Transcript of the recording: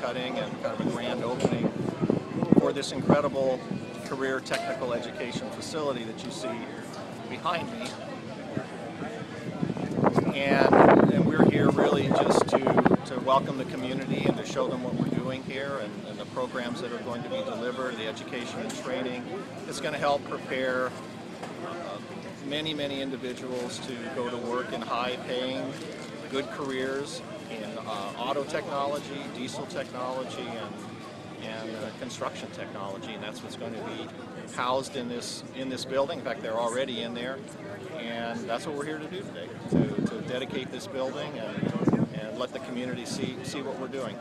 cutting and kind of a grand opening for this incredible career technical education facility that you see behind me. And, and we're here really just to, to welcome the community and to show them what we're doing here and, and the programs that are going to be delivered, the education and training. It's going to help prepare uh, many, many individuals to go to work in high-paying, good careers in uh, auto technology, diesel technology, and and uh, construction technology, and that's what's going to be housed in this in this building. In fact, they're already in there, and that's what we're here to do today: to, to dedicate this building and and let the community see see what we're doing.